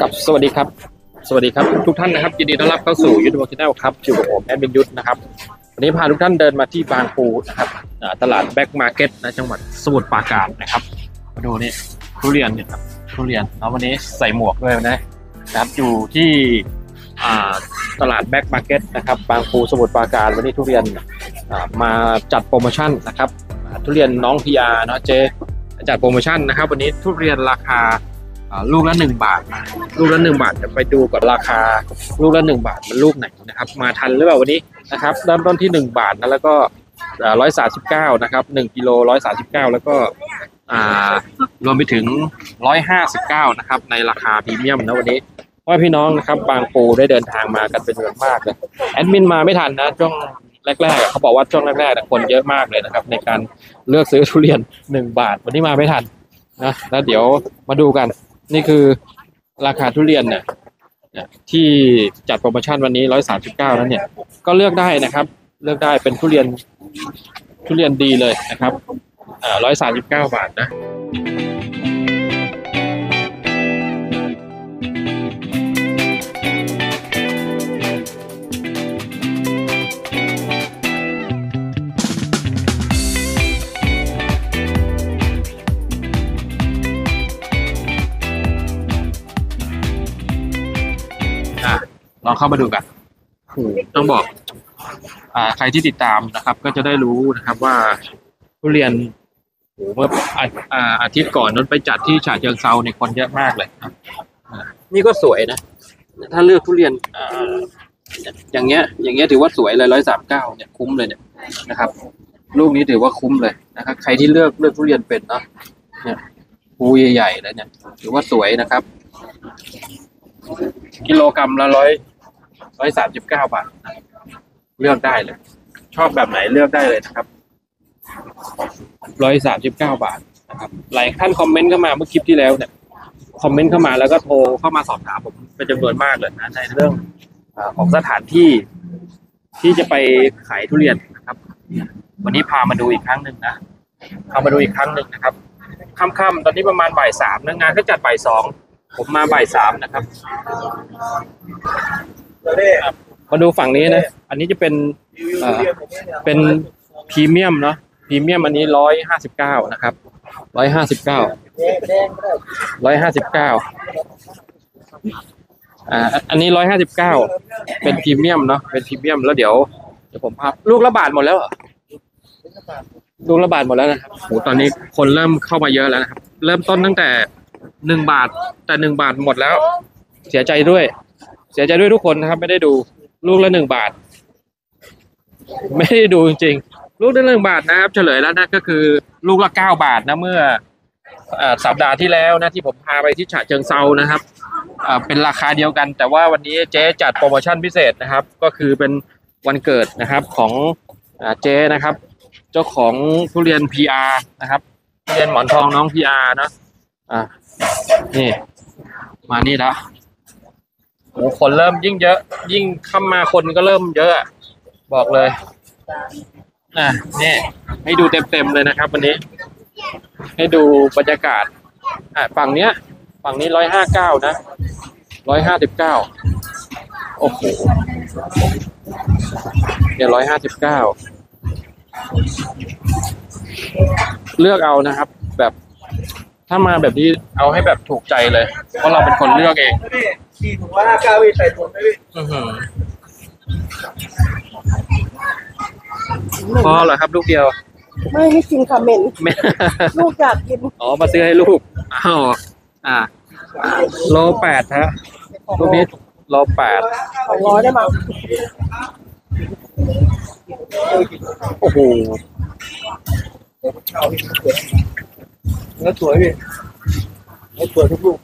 ครับสวัสดีครับ สวัสดีครับ ทุกท่านนะครับยินดีต้อนรับเข้าสู่ยุทธ Walking Channel ครับอยู่กับผมแอดมินยุทธนะครับวันนี้พาทุกท่านเดินมาที่บางปูนะครับตลาดแบ็กมาร์เก็ตนะจังหวัดสมุทรปราการนะครับมาดูนี่ทุเรียนเนี่ยครับทุเรียนแล้ววันนี้ใส่หมวกด้วยนะครับอยู่ที่ตลาดแบ็กมาร์เก็ตนะครับบางปูสมุทรปราการวันนี้ทุเรียนมาจัดโปรโมชั่นนะครับทุเรียนน้องพีอาร์เนาะเจจัดโปรโมชั่นนะครับ วันนี้ทุเรียนราคา ลูกละหนึ่งบาท ลูกละหนึ่งบาทจะไปดูก่อนราคา ลูกละหนึ่งบาทมันลูกไหนนะครับ มาทันหรือเปล่าวันนี้นะครับเริ่มต้นที่หนึ่งบาทนะแล้วก็ร้อยสาสิบเก้านะครับหนึ่งกิโลร้อยสาสิบเก้าแล้วก็รวมไปถึงร้อยห้าสิบเก้านะครับ ในราคาพรีเมียมนะวันนี้ว่าพี่น้องนะครับ บางปูได้เดินทางมากันเป็นจำนวนมากเลยแอดมินมาไม่ทันนะช่วงแรกๆเขาบอกว่าช่วงแรกๆคนเยอะมากเลยนะครับ ในการเลือกซื้อทุเรียนหนึ่งบาท วันนี้มาไม่ทันนะแล้วเดี๋ยวมาดูกัน นี่คือราคาทุเรียนเนี่ยที่จัดโปรโมชั่นวันนี้ร้อยสามสิบเก้านั้นเนี่ย ก็เลือกได้นะครับ เลือกได้เป็นทุเรียนทุเรียนดีเลยนะครับร้อยสามสิบเก้าบาทนะ องเข้ามาดูกันโอ้โหต้องบอก อ่า ใครที่ติดตามนะครับ ก็จะได้รู้นะครับว่าทุเรียนโอ้โหเมื่ออาอาอาทิตย์ก่อนนั้นไปจัดที่ฉะเชิงเซาเนี่ยคนเยอะมากเลยครับนี่ก็สวยนะ ถ้าเลือกทุเรียนอ่าอย่างเงี้ย อย่างเงี้ยถือว่าสวยเลยร้อยสามเก้าเนี่ยคุ้มเลยเนี่ยนะครับ ลูกนี้ถือว่าคุ้มเลยนะครับใครที่เลือกเลือกทุเรียนเป็นเนาะเนี่ยภูใหญ่ๆเลยเนี่ยถือว่าสวยนะครับ กิโลกรรัมละร้อย ร้อยสามสิบเก้าบาทนะครับเลือกได้เลย ชอบแบบไหนเลือกได้เลยนะครับร้อยสามสิบเก้าบาทนะครับหลายท่านคอมเมนต์เข้ามาเมื่อคลิปที่แล้วเนี่ยคอมเมนต์เข้ามาแล้วก็โทรเข้ามาสอบถามผมเป็นจำนวนมากเลยนะในเรื่องอของสถานที่ที่จะไปขายทุเรียนนะครับ วันนี้พามาดูอีกครั้งหนึ่งนะพามาดูอีกครั้งหนึ่งนะครับค่ำๆตอนนี้ประมาณบ่ายสามนะงานก็จัดบ่ายสองผมมาบ่ายสามนะครับ มาดูฝั่งนี้นะ อันนี้จะเป็นเอ่อเป็นพรีเมียมเนาะพรีเมียมอันนี้ร้อยห้าสิบเก้านะครับร้อยห้าสิบเก้าร้อยห้าสิบเก้าอ่าอันนี้ร้อยห้าสิบเก้าเป็นพรีเมียมเนาะเป็นพรีเมียมแล้วเดี๋ยวเดี๋ยวผมพาลูกละบาทหมดแล้วเหรอลูกละบาทหมดแล้วนะครับโหตอนนี้คนเริ่มเข้ามาเยอะแล้วนะครับ เริ่มต้นตั้งแต่หนึ่งบาทแต่หนึ่งบาทหมดแล้ว เสียใจด้วย เสียใจด้วยทุกคนนะครับ ไม่ได้ดูลูกละหนึ่งบาท ไม่ได้ดูจริงๆ ลูกละหนึ่งบาทนะครับ เฉลยแล้วนะก็คือ ลูกละเก้าบาทนะเมื่ออสัปดาห์ที่แล้วนะที่ผมพาไปที่ฉะเชิงเซานะครับเป็นราคาเดียวกัน แต่ว่าวันนี้เจ๊จัดโปรโมชั่นพิเศษนะครับ ก็คือเป็นวันเกิดนะครับของอเจ๊นะครับ เจ้าของทุเรียน PR นะครับทุเรียนหมอนทองน้อง PR นะอ่านี่ มานี่แล้ว โอ้คนเริ่มยิ่งเยอะ ยิ่งเข้ามาคนก็เริ่มเยอะ บอกเลยอะนี่ให้ดูเต็มๆเลยนะครับ วันนี้ ให้ดูบรรยากาศอะฝั่งเนี้ย ฝั่งนี้ร้อยห้าเก้านะร้อยห้าสิบเก้าโอ้โหเดี๋ยวร้อยห้าสิบเก้าเลือกเอานะครับ แบบ ถ้ามาแบบนี้เอาให้แบบถูกใจเลย เพราะเราเป็นคนเลือกเองพี่สี่ถุงละห้าเก้าพี่ใส่ถุงไหมพี่อื้อหือพอเหรอครับลูกเดียว ไม่ให้กินคอมเมนต์ไม่ ลูกอยากกินอ๋อมาซื้อให้ลูกอ้าวอ่าโลแปดฮะลูกนี้โลแปดสองร้อยได้มั้งโอ้โห แล้วสวยพี่แล้วสวยทุกลูก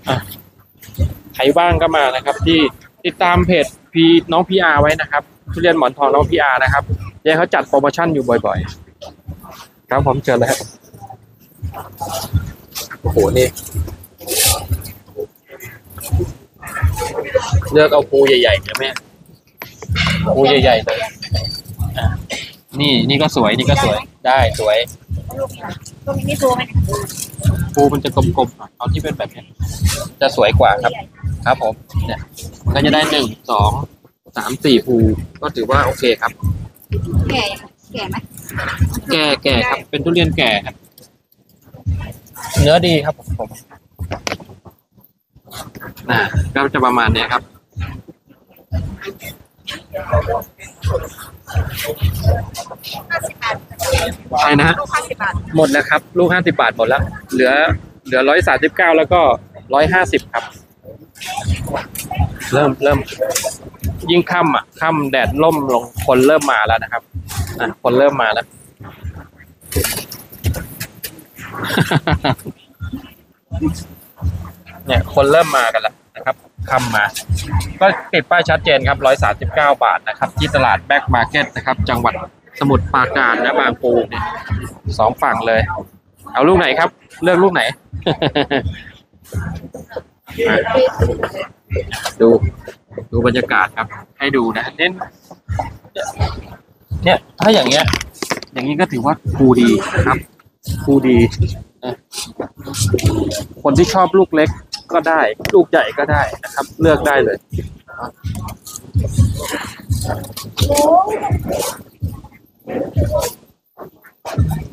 ใครว่างก็มานะครับ ที่ติดตามเพจพีน้องพีอาไว้นะครับทุเรียนหมอนทองน้องพีอานะครับเจ๊เขาจัดโปรโมชั่นอยู่บ่อยๆ ครับผมเชิญเลยครับโอ้โหนี่เลือกเอาภูใหญ่ๆนะแม่ภูใหญ่ๆเลยอะนี่นี่ก็สวยนี่ก็สวยได้สวยตรงนี้โทรไหม ภูมันจะกลมๆหน่อยเอาที่เป็นแบบเนี้ยจะสวยกว่าครับ ครับผมเนี่ยก็จะได้หนึ่งสองสามสี่ภูก็ถือว่าโอเคครับ แก่แก่ไหมแก่แก่ครับ เป็นทุเรียนแก่ครับ เนื้อดีครับผมผมน่ะก็จะประมาณเนี้ยครับ ห้าสิบบาทใช่นะฮะ ลูกห้าสิบบาทหมดแล้วครับ ลูกห้าสิบาทหมดแล้ว เหลือเหลือร้อยสามสิบเก้าแล้วก็ร้อยห้าสิบครับ เริ่มเริ่ม ยิ่งค่ำอะค่ำแดดล่มลงคนเริ่มมาแล้วนะครับอะคนเริ่มมาแล้ว เนี่ย คนเริ่มมากันแล้วนะ ครับค่ำมา ก็ติดป้ายชัดเจนครับร้อยสามสิบเก้าบาทนะครับ ที่ตลาดแบ็กมาร์เก็ตนะครับ จังหวัดสมุทรปราการนะบางปูเนี่ยสองฝั่งเลย เอาลูกไหนครับ เลือกลูกไหนมาดู ดูบรรยากาศครับ ให้ดูนะเน้นเนี่ย ถ้าอย่างเงี้ย อย่างนี้ก็ถือว่าภูดีนะครับภูดีนะคนที่ชอบลูกเล็ก ก็ได้ ลูกใหญ่ก็ได้นะครับ เลือกได้เลย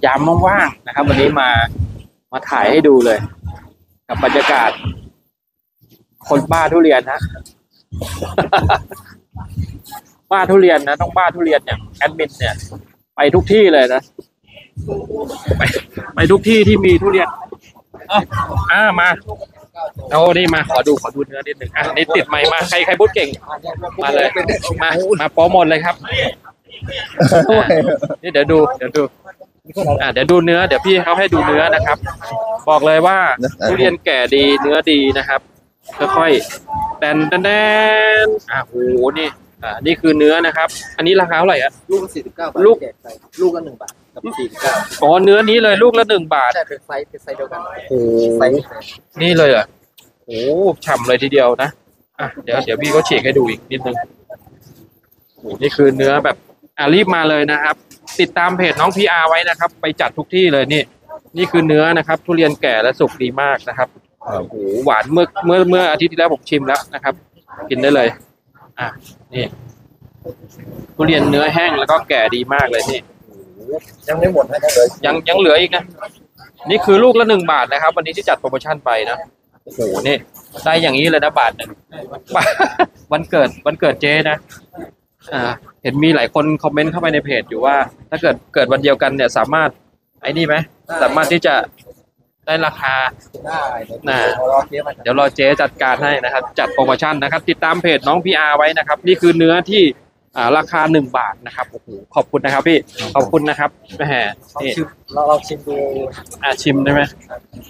ยามว่างๆนะครับ วันนี้มามาถ่ายให้ดูเลย กับบรรยากาศ คนบ้าทุเรียนนะบ้าทุเรียนนะต้องบ้าทุเรียนเนี่ยแอดมินเนี่ย ไปทุกที่เลยนะไปไปทุกที่ที่มีทุเรียนอ้าอ่ามา เอานี่มาขอดูขอดูเนื้อนิดหนึ่งอะนี่ติดไมค์มาใครใครพูดเก่ง มาเลยมามาโปรโมทเลยครับอะนี่เดี๋ยวดูเดี๋ยวดูอ่าเดี๋ยวดูเนื้อเดี๋ยวพี่เขาให้ดูเนื้อนะครับ บอกเลยว่าทุเรียนแก่ดีเนื้อดีนะครับค่อยๆแตนแตนแตนอ่าโหนี่อ่านี่คือเนื้อนะครับ อันนี้ราคาเท่าไหร่อะ ลูกสี่สิบเก้าบาทลูก แจกใส่ลูกละหนึ่งบาทกับสี่สิบเก้าอ๋อเนื้อนี้เลยลูกละหนึ่งบาทใช่เป็นไซส์เป็นไซส์เดียวกันโอ้โหไซส์นี่เลยเหรอะ โอ้โหฉ่ำเลยทีเดียวนะอะเดี๋ยวเดี๋ยวพี่เขาฉีกให้ดูอีกนิดนึงโอ้โหนี่คือเนื้อแบบอะรีบมาเลยนะครับ ติดตามเพจน้องพีอาไว้นะครับ ไปจัดทุกที่เลยนี่ นี่คือเนื้อนะครับ ทุเรียนแก่และสุกดีมากนะครับโอ้โหหวานเมื่อเมื่อเมื่ออาทิตย์ที่แล้วผมชิมแล้วนะครับ กินได้เลย อะนี่ทุเรียนเนื้อแห้งแล้วก็แก่ดีมากเลยนี่ยังไม่หมดนะเลยยังยังเหลืออีกนะ นี่คือลูกละหนึ่งบาทนะครับ วันนี้ที่จัดโปรโมชั่นไปนะ โอ้โหนี่ได้อย่างนี้เลยนะบาทหนึ่งวันเกิดวันเกิดเจ๊นะอ่าเห็นมีหลายคนคอมเมนต์เข้าไปในเพจอยู่ว่า ถ้าเกิดเกิดวันเดียวกันเนี่ยสามารถไอ้นี่ไหมสามารถที่จะได้ราคาได้น่ะรอเทียบมาเดี๋ยวรอเจ๊จัดการให้นะครับ จัดโปรโมชั่นนะครับ ติดตามเพจน้องพีอาไว้นะครับ นี่คือเนื้อที่อ่าราคาหนึ่งบาทนะครับโอ้โหขอบคุณนะครับพี่ขอบคุณนะครับแหมลองนี่ชิมเราเราชิมดูอาชิมได้ไหม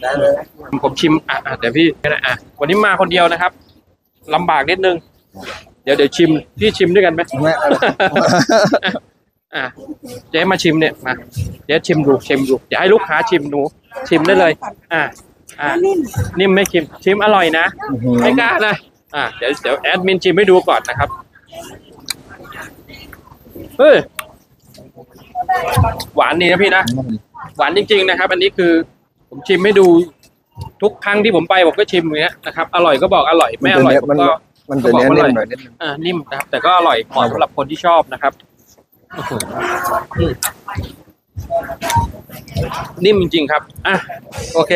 ได้เลยผมชิมอะอะเดี๋ยวพี่ก็ได้อะวันนี้มาคนเดียวนะครับลำบากนิดนึง เดี๋ยวเดี๋ยวชิมพี่ชิมด้วยกันไหมไม่เอาอะเจ๊มาชิมเนี่ยมาเจ๊ชิมดูชิมดูเดี๋ยวให้ลูกค้าชิมดูชิมได้เลย อะอะนิ่มนิ่มไม่ชิมชิมอร่อยนะไม่กล้าเลยอะเดี๋ยวเดี๋ยวแอดมินชิมให้ดูก่อนนะครับเฮ้ยหวานนี่นะพี่นะหวานจริง ๆ นะครับ อันนี้คือ ผมชิมให้ดูทุกครั้งที่ผมไปผมก็ชิมอย่างเงี้ยนะครับอร่อยก็บอกอร่อยไม่อร่อยผมก็มันจะเนื้อนิ่มหน่อยนิดนึงอ่านิ่มนะครับ แต่ก็อร่อยเหมาะสำหรับคนที่ชอบนะครับอื้อหืออืมนิ่มจริงๆครับอะโอเค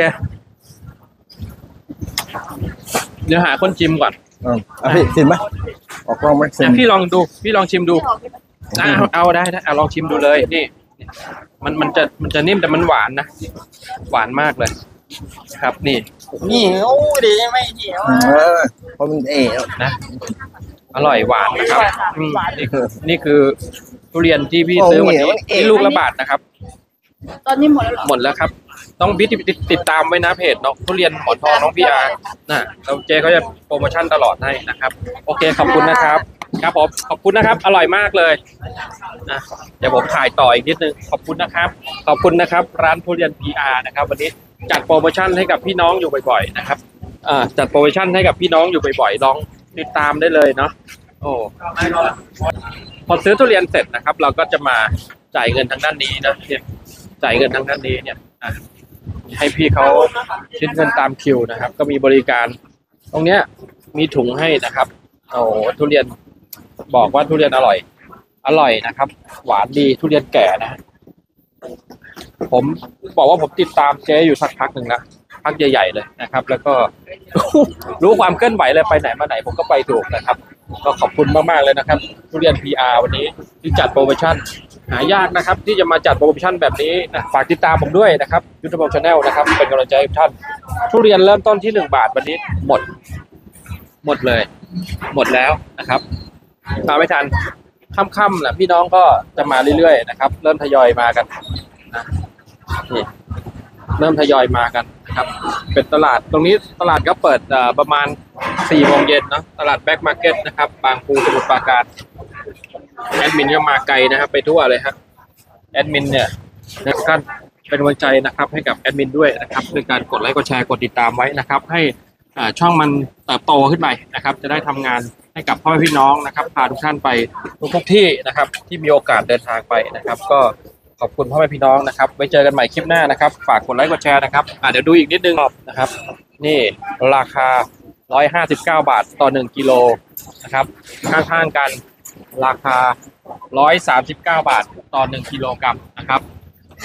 เดี๋ยวหาคนชิมก่อนอ่าอะพี่ชิมไหมออกกล้องไหมชิอะมพี่ลองดู พี่ลองชิมดูไม่ออกเลยอะเอาเอาได้ได้อะลองชิมดูเลยนี่ มันมันจะมันจะนิ่มแต่มันหวานนะ หวานมากเลย ครับนี่นี่โอ้ดีไม่เหี่ยวเออเพราะมันเอ๋นะ อร่อยหวานนะครับอืมนี่คือนี่คือทุเรียนที่พี่ซื้อวันนี้นี่ลูกละบาทนะครับ ตอนนี้หมดแล้วเหรอหมดแล้วครับ ต้องพี่ติดติดติดตามไว้นะเพจน้องทุเรียนหมอนทองน้องพีอาร์นะเราเจเขาจะโปรโมชั่นตลอดให้นะครับ โอเคขอบคุณนะครับ ครับผมขอบคุณนะครับ อร่อยมากเลยนะเดี๋ยวผมถ่ายต่ออีกนิดนึงขอบคุณนะครับ ขอบคุณนะครับ ร้านทุเรียน PR นะครับ วันนี้จัดโปรโมชั่นให้กับพี่น้องอยู่บ่อยๆนะครับอ่าจัดโปรโมชั่นให้กับพี่น้องอยู่บ่อยๆลองติดตามได้เลยเนาะโอ้พอซื้อทุเรียนเสร็จนะครับ เราก็จะมาจ่ายเงินทางด้านนี้นะเนี่ย จ่ายเงินทางด้านนี้เนี่ยอะให้พี่เขาคิดเงินตามคิวนะครับ ก็มีบริการ ตรงเนี้ยมีถุงให้นะครับโอ้โหทุเรียนบอกว่าทุเรียนอร่อย อร่อยนะครับ หวานดีทุเรียนแก่นะ ผมบอกว่าผมติดตามเจ๊อยู่สักพักหนึ่งนะพักใหญ่ๆเลยนะครับ แล้วก็รู้ความเคลื่อนไหวเลยไปไหนมาไหนผมก็ไปถูกนะครับ ก็ขอบคุณมากๆเลยนะครับ ทุเรียน PR วันนี้ที่จัดโปรโมชั่น หายากนะครับ ที่จะมาจัดโปรโมชั่นแบบนี้นะฝากติดตามผมด้วยนะครับยุทธบอล Channel นะครับ เป็นกำลังใจให้ท่าน ทุเรียนเริ่มต้นที่หนึ่งบาทวันนี้หมด หมดเลย หมดแล้วนะครับตาไม่ทันค่ำๆนะพี่น้องก็จะมาเรื่อยๆนะครับ เริ่มทยอยมากันนะนี่เริ่มทยอยมากันนะครับ เป็นตลาดตรงนี้ตลาดก็เปิดประมาณสี่โมงเย็นเนาะตลาดแบ็กมาร์เก็ตนะครับ บางปูสมุทรปราการ แอดมินก็มาไกลนะครับ ไปทั่วเลยครับแอดมินเนี่ยนะครับเป็นกำลังใจนะครับ ให้กับแอดมินด้วยนะครับด้วยการกดไลค์กดแชร์กดติดตามไว้นะครับ ให้ช่องมันเติบโตขึ้นไปนะครับ จะได้ทำงานให้กับพ่อแม่พี่น้องนะครับพาทุกท่านไปทุกที่นะครับ ที่มีโอกาสเดินทางไปนะครับ ก็ขอบคุณพ่อแม่พี่น้องนะครับ ไว้เจอกันใหม่คลิปหน้านะครับ ฝากกดไลค์กดแชร์นะครับอ่าเดี๋ยวดูอีกนิดนึงนะครับ นี่ราคา 159 บาทต่อ 1 กิโลนะครับข้างๆกัน ราคา 139 บาทต่อ 1 กิโลกรัมนะครับ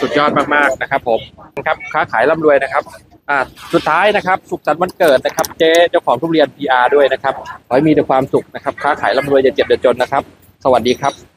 สุดยอดมากๆนะครับผมครับค้าขายร่ำรวยนะครับอ่าสุดท้ายนะครับ สุขสันต์วันเกิดนะครับเจ๊เจ้าของทุเรียน PR ด้วยนะครับ ขอให้มีแต่ความสุขนะครับ ค้าขายร่ำรวยอย่าเจ็บอย่าจนนะครับ สวัสดีครับ